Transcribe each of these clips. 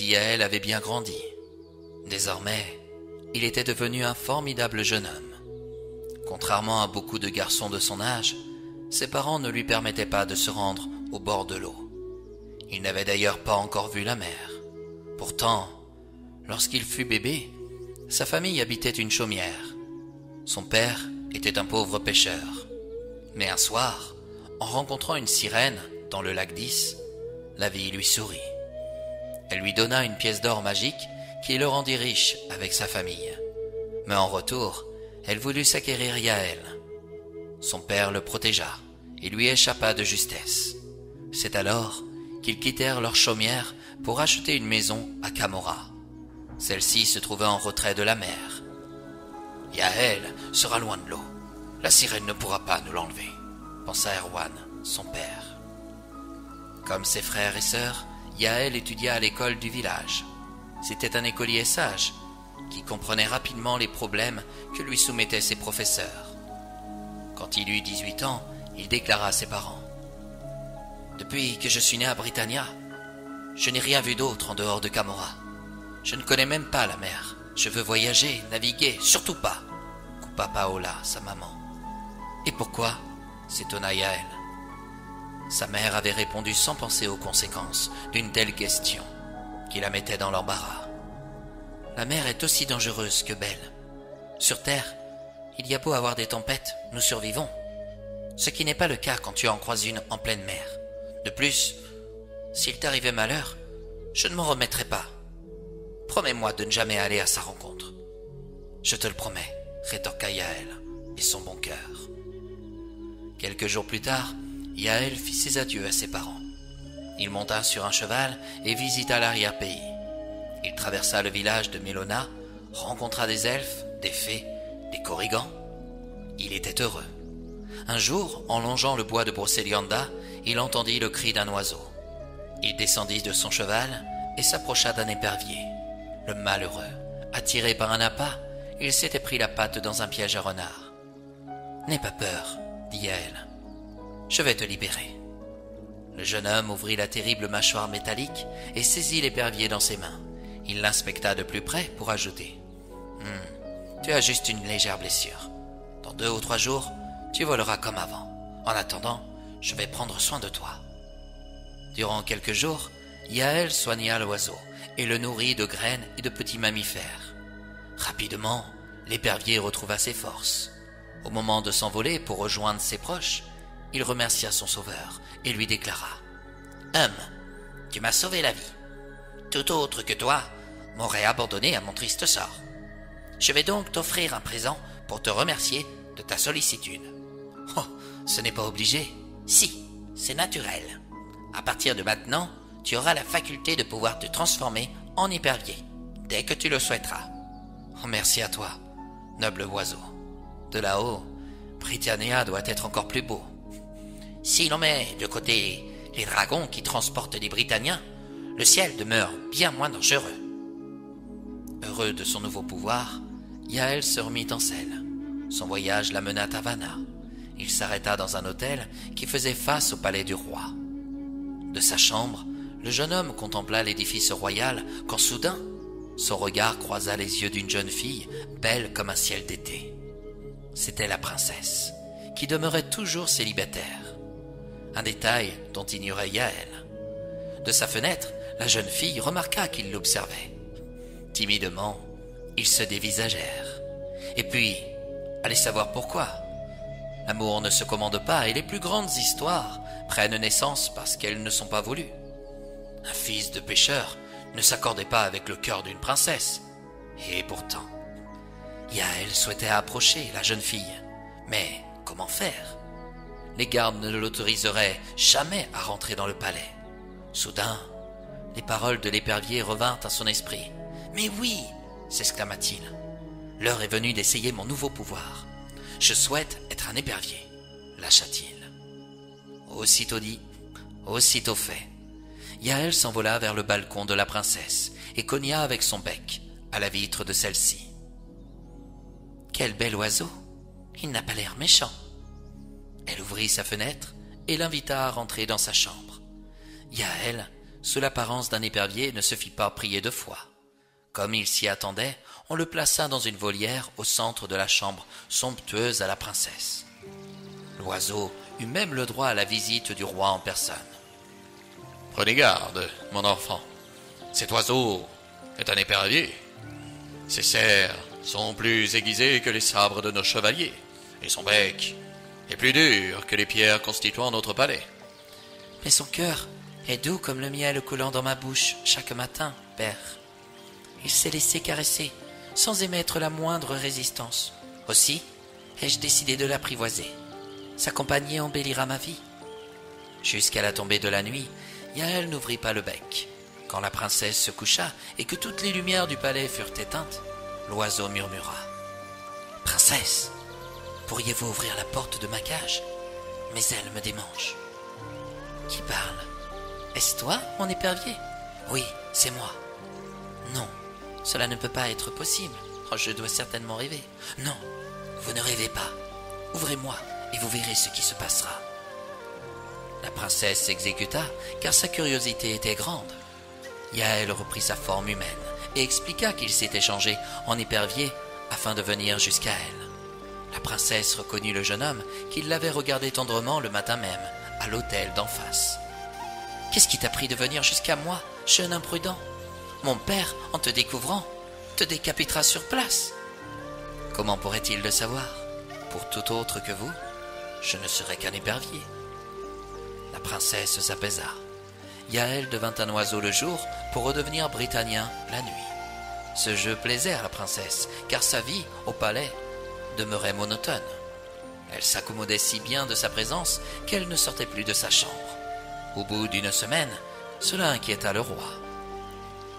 Yael avait bien grandi. Désormais, il était devenu un formidable jeune homme. Contrairement à beaucoup de garçons de son âge, ses parents ne lui permettaient pas de se rendre au bord de l'eau. Il n'avait d'ailleurs pas encore vu la mer. Pourtant, lorsqu'il fut bébé, sa famille habitait une chaumière. Son père était un pauvre pêcheur. Mais un soir, en rencontrant une sirène dans le lac d'Is, la vie lui sourit. Elle lui donna une pièce d'or magique qui le rendit riche avec sa famille. Mais en retour, elle voulut s'acquérir Yaël. Son père le protégea et lui échappa de justesse. C'est alors qu'ils quittèrent leur chaumière pour acheter une maison à Camora. Celle-ci se trouvait en retrait de la mer. Yaël sera loin de l'eau. La sirène ne pourra pas nous l'enlever, pensa Erwan, son père. Comme ses frères et sœurs, Yaël étudia à l'école du village. C'était un écolier sage qui comprenait rapidement les problèmes que lui soumettaient ses professeurs. Quand il eut 18 ans, il déclara à ses parents Depuis que je suis né à Britannia, je n'ai rien vu d'autre en dehors de Camora. Je ne connais même pas la mer. Je veux voyager, naviguer, surtout pas, coupa Paola, sa maman. Et pourquoi? s'étonna Yael. Sa mère avait répondu sans penser aux conséquences d'une telle question, qui la mettait dans l'embarras. La mer est aussi dangereuse que belle. Sur Terre, il y a beau avoir des tempêtes, nous survivons. Ce qui n'est pas le cas quand tu en croises une en pleine mer. De plus, s'il t'arrivait malheur, je ne m'en remettrai pas. Promets-moi de ne jamais aller à sa rencontre. Je te le promets, rétorqua Yaël, et son bon cœur. Quelques jours plus tard, Yaël fit ses adieux à ses parents. Il monta sur un cheval et visita l'arrière-pays. Il traversa le village de Mélona, rencontra des elfes, des fées, des corrigans. Il était heureux. Un jour, en longeant le bois de Brocélianda, il entendit le cri d'un oiseau. Il descendit de son cheval et s'approcha d'un épervier. Le malheureux, attiré par un appât, il s'était pris la patte dans un piège à renard. N'aie pas peur, dit Yaël. Je vais te libérer. Le jeune homme ouvrit la terrible mâchoire métallique et saisit l'épervier dans ses mains. Il l'inspecta de plus près pour ajouter Hum, Tu as juste une légère blessure. Dans deux ou trois jours, tu voleras comme avant. En attendant, je vais prendre soin de toi. Durant quelques jours, Yaël soigna l'oiseau et le nourrit de graines et de petits mammifères. Rapidement, l'épervier retrouva ses forces. Au moment de s'envoler pour rejoindre ses proches, il remercia son sauveur et lui déclara Homme, tu m'as sauvé la vie. Tout autre que toi m'aurait abandonné à mon triste sort. Je vais donc t'offrir un présent pour te remercier de ta sollicitude. Oh, ce n'est pas obligé. Si, c'est naturel. À partir de maintenant, tu auras la faculté de pouvoir te transformer en épervier, dès que tu le souhaiteras. Oh, merci à toi, noble oiseau. De là-haut, Britannia doit être encore plus beau. Si l'on met de côté les dragons qui transportent les Britanniens, le ciel demeure bien moins dangereux. Heureux de son nouveau pouvoir, Yaël se remit en selle. Son voyage l'amena à Vanna. Il s'arrêta dans un hôtel qui faisait face au palais du roi. De sa chambre, le jeune homme contempla l'édifice royal quand soudain, son regard croisa les yeux d'une jeune fille, belle comme un ciel d'été. C'était la princesse, qui demeurait toujours célibataire. Un détail dont ignorait Yaël. De sa fenêtre, la jeune fille remarqua qu'il l'observait. Timidement, ils se dévisagèrent. Et puis, allez savoir pourquoi. L'amour ne se commande pas et les plus grandes histoires prennent naissance parce qu'elles ne sont pas voulues. Un fils de pêcheur ne s'accordait pas avec le cœur d'une princesse. Et pourtant, Yaël souhaitait approcher la jeune fille. Mais comment faire? Les gardes ne l'autoriseraient jamais à rentrer dans le palais. Soudain, les paroles de l'épervier revinrent à son esprit. Mais oui, s'exclama-t-il. L'heure est venue d'essayer mon nouveau pouvoir. Je souhaite être un épervier, lâcha-t-il. Aussitôt dit, aussitôt fait. Yaël s'envola vers le balcon de la princesse et cogna avec son bec à la vitre de celle-ci. Quel bel oiseau Il n'a pas l'air méchant. Elle ouvrit sa fenêtre et l'invita à rentrer dans sa chambre. Yaël sous l'apparence d'un épervier, ne se fit pas prier deux fois. Comme il s'y attendait, on le plaça dans une volière au centre de la chambre somptueuse à la princesse. L'oiseau eut même le droit à la visite du roi en personne. Prenez garde, mon enfant. Cet oiseau est un épervier. Ses serres sont plus aiguisées que les sabres de nos chevaliers, et son bec est plus dur que les pierres constituant notre palais. Mais son cœur est doux comme le miel coulant dans ma bouche chaque matin, père. Il s'est laissé caresser, sans émettre la moindre résistance. Aussi ai-je décidé de l'apprivoiser. Sa compagnie embellira ma vie. Jusqu'à la tombée de la nuit, Yael n'ouvrit pas le bec. Quand la princesse se coucha et que toutes les lumières du palais furent éteintes, l'oiseau murmura. Princesse, pourriez-vous ouvrir la porte de ma cage? Mes ailes me démangent. Qui parle? Est-ce toi, mon épervier? Oui, c'est moi. Non, cela ne peut pas être possible. Oh, je dois certainement rêver. Non, vous ne rêvez pas. Ouvrez-moi et vous verrez ce qui se passera. La princesse s'exécuta, car sa curiosité était grande. Yael reprit sa forme humaine et expliqua qu'il s'était changé en épervier afin de venir jusqu'à elle. La princesse reconnut le jeune homme qui l'avait regardé tendrement le matin même, à l'hôtel d'en face. Qu'est-ce qui t'a pris de venir jusqu'à moi, jeune imprudent? Mon père, en te découvrant, te décapitera sur place. Comment pourrait-il le savoir? Pour tout autre que vous, je ne serais qu'un épervier. La princesse s'apaisa. Yael devint un oiseau le jour pour redevenir britannia la nuit. Ce jeu plaisait à la princesse, car sa vie, au palais, demeurait monotone. Elle s'accommodait si bien de sa présence qu'elle ne sortait plus de sa chambre. Au bout d'une semaine, cela inquiéta le roi.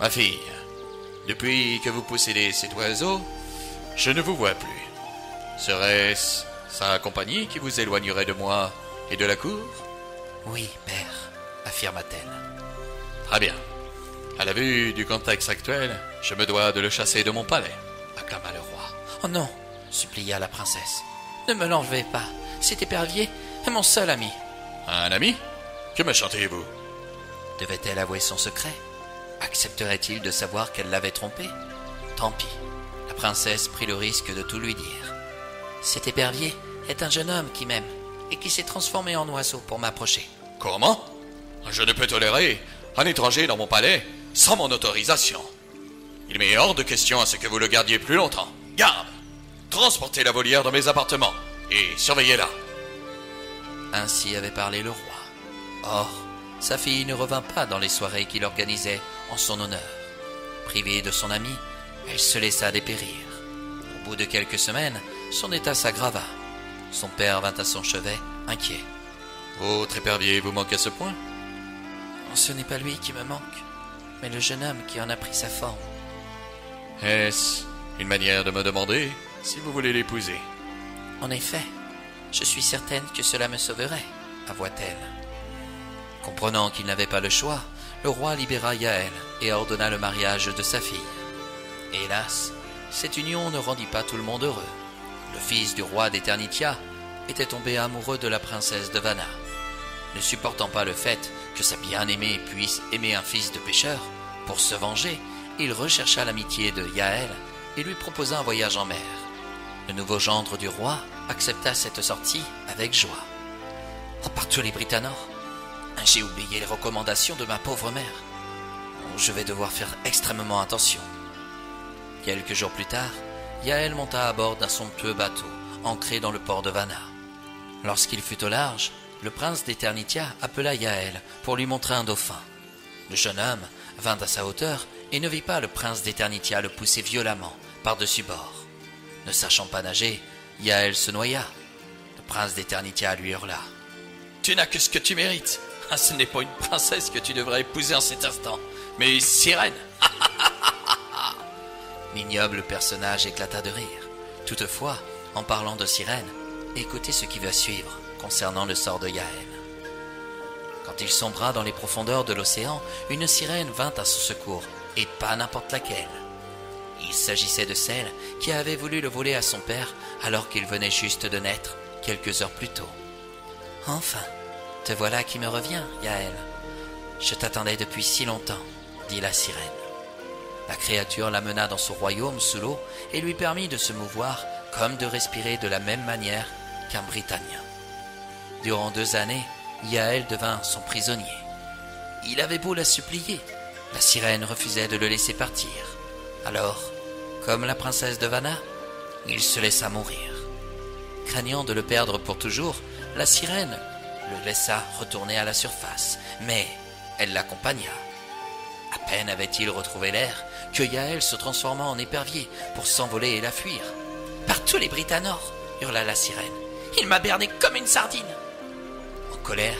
Ma fille, depuis que vous possédez cet oiseau, je ne vous vois plus. Serait-ce sa compagnie qui vous éloignerait de moi et de la cour? Oui, père, affirma-t-elle. Très bien. À la vue du contexte actuel, je me dois de le chasser de mon palais, acclama le roi. Oh non, supplia la princesse. Ne me l'enlevez pas. Cet épervier est mon seul ami. Un ami? Que me chantez-vous? Devait-elle avouer son secret? Accepterait-il de savoir qu'elle l'avait trompé? Tant pis. La princesse prit le risque de tout lui dire. Cet épervier est un jeune homme qui m'aime et qui s'est transformé en oiseau pour m'approcher. Comment? Je ne peux tolérer un étranger dans mon palais sans mon autorisation. Il m'est hors de question à ce que vous le gardiez plus longtemps. Garde Transportez la volière dans mes appartements et surveillez-la. Ainsi avait parlé le roi. Or, sa fille ne revint pas dans les soirées qu'il organisait en son honneur. Privée de son ami, elle se laissa dépérir. Au bout de quelques semaines, son état s'aggrava. Son père vint à son chevet, inquiet. Votre épervier vous manque à ce point? Ce n'est pas lui qui me manque, mais le jeune homme qui en a pris sa forme. Est-ce une manière de me demander? Si vous voulez l'épouser En effet, je suis certaine que cela me sauverait, avoua-t-elle. Comprenant qu'il n'avait pas le choix, le roi libéra Yaël et ordonna le mariage de sa fille. Hélas, cette union ne rendit pas tout le monde heureux. Le fils du roi d'Eternitia était tombé amoureux de la princesse de Vanna. Ne supportant pas le fait que sa bien-aimée puisse aimer un fils de pêcheur, pour se venger, il rechercha l'amitié de Yaël et lui proposa un voyage en mer. Le nouveau gendre du roi accepta cette sortie avec joie. Oh, partout les Britanors J'ai oublié les recommandations de ma pauvre mère. Oh, je vais devoir faire extrêmement attention. Quelques jours plus tard, Yaël monta à bord d'un somptueux bateau, ancré dans le port de Vanna. Lorsqu'il fut au large, le prince d'Eternitia appela Yaël pour lui montrer un dauphin. Le jeune homme vint à sa hauteur et ne vit pas le prince d'Eternitia le pousser violemment par-dessus bord. Ne sachant pas nager, Yaël se noya. Le prince d'Eternitia lui hurla. Tu n'as que ce que tu mérites. Ah, ce n'est pas une princesse que tu devrais épouser en cet instant, mais une sirène. L'ignoble personnage éclata de rire. Toutefois, en parlant de sirène, écoutez ce qui va suivre concernant le sort de Yaël. Quand il sombra dans les profondeurs de l'océan, une sirène vint à son secours, et pas n'importe laquelle. Il s'agissait de celle qui avait voulu le voler à son père alors qu'il venait juste de naître, quelques heures plus tôt. Enfin, te voilà qui me revient, Yaël. Je t'attendais depuis si longtemps, dit la sirène. La créature l'amena dans son royaume sous l'eau et lui permit de se mouvoir comme de respirer de la même manière qu'un Britannia. Durant deux années, Yael devint son prisonnier. Il avait beau la supplier, la sirène refusait de le laisser partir. Alors, comme la princesse de Vanna, il se laissa mourir. Craignant de le perdre pour toujours, la sirène le laissa retourner à la surface, mais elle l'accompagna. À peine avait-il retrouvé l'air que Yael se transforma en épervier pour s'envoler et la fuir. Par tous les Britanors hurla la sirène. Il m'a berné comme une sardine. En colère,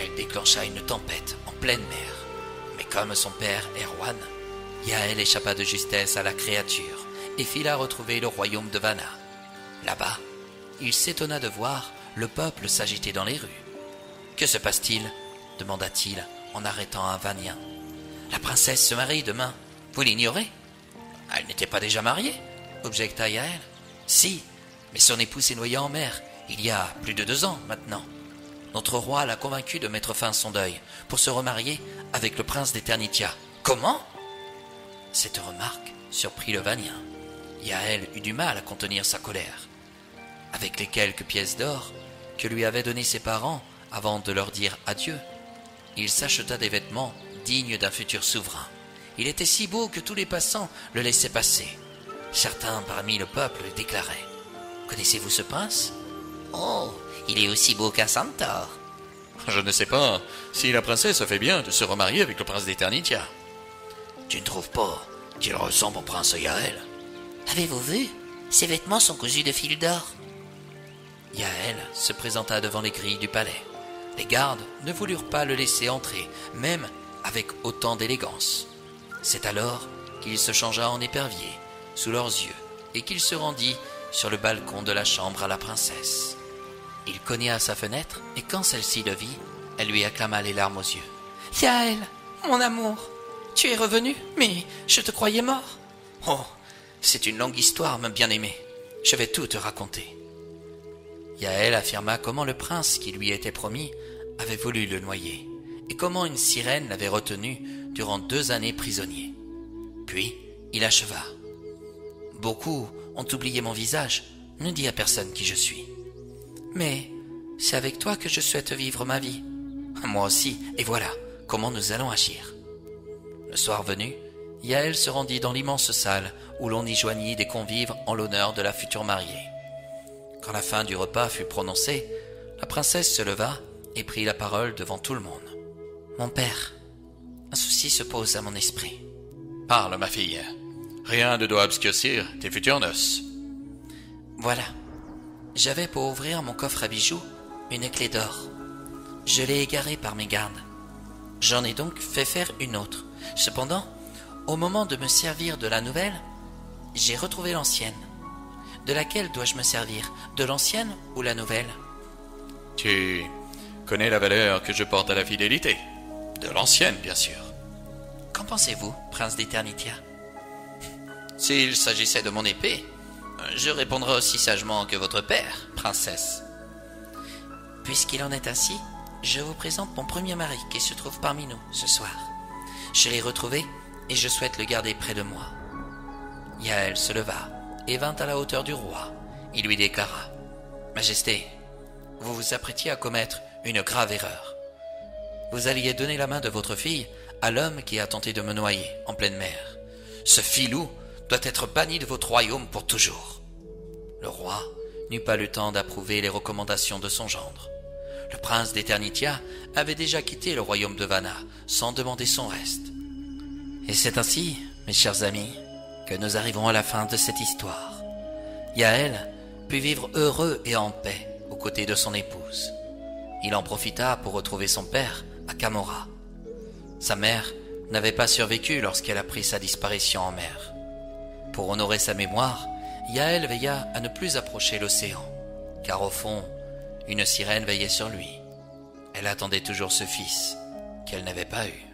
elle déclencha une tempête en pleine mer. Mais comme son père Erwan, Yael échappa de justesse à la créature et fila retrouver le royaume de Vanna. Là-bas, il s'étonna de voir le peuple s'agiter dans les rues. Que se passe-t-il? demanda-t-il en arrêtant un Vanien. La princesse se marie demain. Vous l'ignorez? Elle n'était pas déjà mariée objecta Yael. Si, mais son époux s'est noyé en mer, il y a plus de deux ans maintenant. Notre roi l'a convaincu de mettre fin à son deuil pour se remarier avec le prince d'Eternitia. Comment? Cette remarque surprit le Vanien. Yael eut du mal à contenir sa colère. Avec les quelques pièces d'or que lui avaient données ses parents avant de leur dire adieu, il s'acheta des vêtements dignes d'un futur souverain. Il était si beau que tous les passants le laissaient passer. Certains parmi le peuple déclaraient Connaissez-vous ce prince? Oh, il est aussi beau qu'un centaure. Je ne sais pas si la princesse a fait bien de se remarier avec le prince d'Eternitia. Tu ne trouves pas qu'il ressemble au prince Yael Avez-vous vu? Ses vêtements sont cousus de fil d'or. Yael se présenta devant les grilles du palais. Les gardes ne voulurent pas le laisser entrer, même avec autant d'élégance. C'est alors qu'il se changea en épervier, sous leurs yeux, et qu'il se rendit sur le balcon de la chambre à la princesse. Il cogna à sa fenêtre, et quand celle-ci le vit, elle lui acclama les larmes aux yeux. Yael, mon amour, tu es revenu, mais je te croyais mort. Oh, c'est une longue histoire, ma bien-aimée. Je vais tout te raconter. Yael affirma comment le prince qui lui était promis avait voulu le noyer, et comment une sirène l'avait retenu durant deux années prisonnier. Puis il acheva. Beaucoup ont oublié mon visage, ne dis à personne qui je suis. Mais c'est avec toi que je souhaite vivre ma vie. Moi aussi, et voilà comment nous allons agir. Le soir venu, Yael se rendit dans l'immense salle où l'on y joignit des convives en l'honneur de la future mariée. Quand la fin du repas fut prononcée, la princesse se leva et prit la parole devant tout le monde. Mon père, un souci se pose à mon esprit. Parle, ma fille. Rien ne doit obscurcir tes futures noces. Voilà. J'avais pour ouvrir mon coffre à bijoux une clé d'or. Je l'ai égarée par mes gardes. J'en ai donc fait faire une autre. Cependant, au moment de me servir de la nouvelle, j'ai retrouvé l'ancienne. De laquelle dois-je me servir? De l'ancienne ou la nouvelle? Tu connais la valeur que je porte à la fidélité. De l'ancienne, bien sûr. Qu'en pensez-vous, prince d'Eternitia? S'il s'agissait de mon épée, je répondrais aussi sagement que votre père, princesse. Puisqu'il en est ainsi, je vous présente mon premier mari qui se trouve parmi nous ce soir. L'ai retrouvé et je souhaite le garder près de moi. Yael se leva et vint à la hauteur du roi. Il lui déclara Majesté, vous vous apprêtiez à commettre une grave erreur. Vous alliez donner la main de votre fille à l'homme qui a tenté de me noyer en pleine mer. Ce filou doit être banni de votre royaume pour toujours. Le roi n'eut pas le temps d'approuver les recommandations de son gendre. Le prince d'Eternitia avait déjà quitté le royaume de Vanna sans demander son reste. Et c'est ainsi, mes chers amis, que nous arrivons à la fin de cette histoire. Yael put vivre heureux et en paix aux côtés de son épouse. Il en profita pour retrouver son père à Camorra. Sa mère n'avait pas survécu lorsqu'elle apprit sa disparition en mer. Pour honorer sa mémoire, Yael veilla à ne plus approcher l'océan, car au fond, une sirène veillait sur lui. Elle attendait toujours ce fils qu'elle n'avait pas eu.